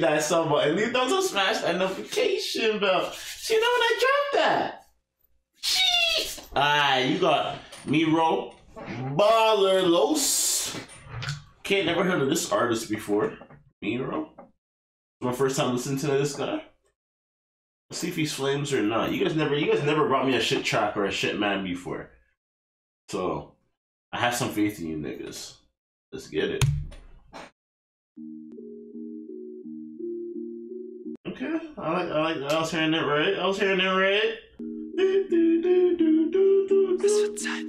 that sub button, leave those to smash that notification bell. So you know when I drop that. Jeez. Alright, you got Mero, Baller Los. Can't never heard of this artist before. Mero. My first time listening to this guy. Let's see if he's flames or not. You guys never you guys never brought me a shit track or a shit man before. So I have some faith in you niggas. Let's get it. Okay, I like, I like, I was hearing it right. I was hearing it right. Du, du, du, du, du, du, du. Es wird Zeit.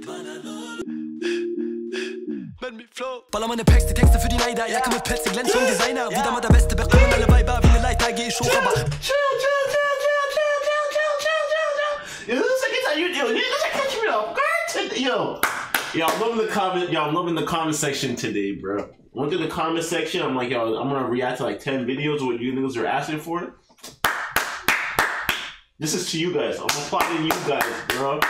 Wenn wir flow. Baller meine Packs, die Texte für die Neider. Jacke mit Pelz, glänzt vom Designer. Wieder mal der Beste, bekommen alle Weiber. Wie eine Leiter geh ich hoch, aber. Chill, chill, chill, chill, chill, chill, chill, chill, chill, chill. Yo, this is it's how you yo, you just catch me off guard yo. Yo, I'm loving the comment. Yo, I'm loving the comment section today, bro. Went to the comment section. I'm like, yo, I'm gonna react to like ten videos of what you niggas are asking for. This is to you guys. I'm applauding you guys, bro.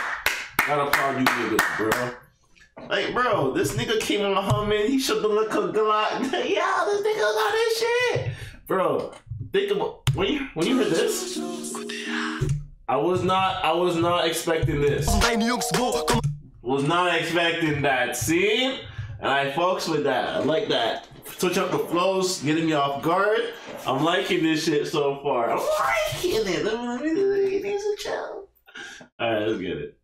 Gotta applaud you niggas, bro. Like, bro, this nigga came on humming. He should have looked a lot. yeah, this nigga got this shit, bro. Think about when you when you heard this. I was not. I was not expecting this. Deine Jungs, wo? Komm, Was not expecting that. See? And I fucks with that. I like that. Switch up the flows, getting you off guard. I'm liking this shit so far. I'm liking it. Me, me some chill. Alright, let's get it.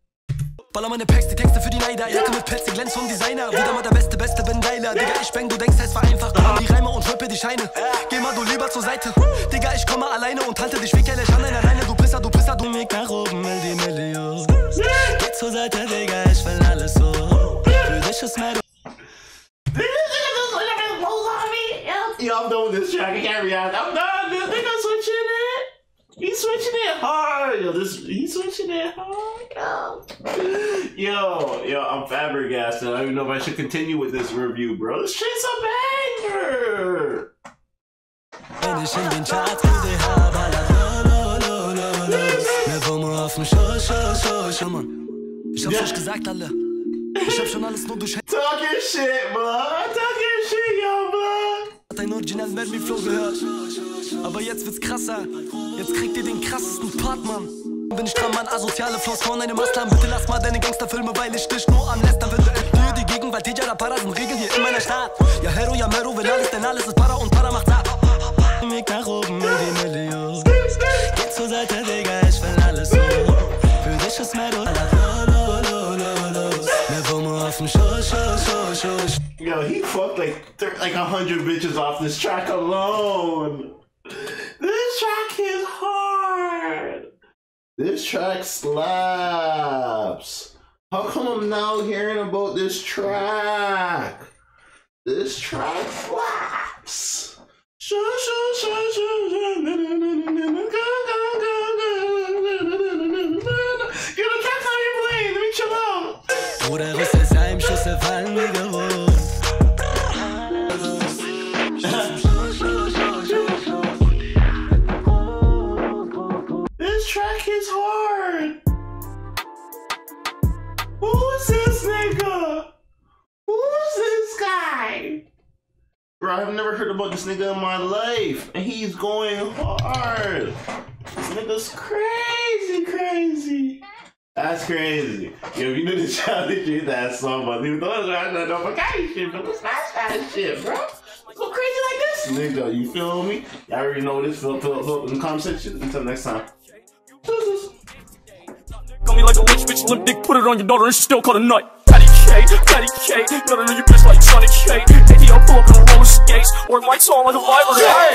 Baller meine Packs, die Texte für die Neider. Jacke mit Pelz, die glänzt vom Designer. Wieder mal der Beste, Beste, bin geiler. Digga, ich bang, du denkst, es war einfach. Die Reime und rippe die Scheine. Geh mal du lieber zur Seite. Digga, ich komme alleine und halte dich wickelig an deiner Leine. Du Pisser, du Pisser, du Nick nach oben, die Million. Geh zur Seite, Digga, ich will alles. switching it hard. Yo, this he's switching it hard. Yo, yo, I'm flabbergasted. I don't even know if I should continue with this review, bro. This shit's a banger. Finishing Talking shit, bro. Talking shit, yo, bro. Dein Original merkt mich Flow gehört. Aber jetzt wird's krasser. Jetzt kriegt ihr den krassesten Part, Mann. Bin ich dran, Mann, asoziale Flows von einem Maslam Bitte lass mal deine Gangsterfilme, weil ich dich nur am Lästern finde Hier die Gegenwart, Tija, da Para sind Regeln hier in meiner Stadt. Ja, Hero, ja, Mero, will alles, denn alles ist Para und Para macht's ab. Weg nach oben, will die Million Geh zur Seite, Digga, ich will alles so. Für dich ist Mero, dem Show, Show, Show, Show, Yo, he fucked like like a hundred bitches off this track alone. This track slaps. How come I'm now hearing about this track? This track slaps. This track is hard. Who's this nigga? Who's this guy? Bro, I've never heard about this nigga in my life, and he's going hard. This nigga's crazy, crazy. That's crazy. Yo, if you knew the challenge, you that song, but you thought that notification, but let's smash that shit, bro. Go crazy like this, nigga. You feel me? Y'all already know this. Fill, fill in the comment section. Until next time. Like a rich bitch, limp dick, put it on your daughter and she still call a nut. Patty K, Patty K, to know your bitch like Johnny K. ATL pull up in roller skates, or lights on like a violent. Hey!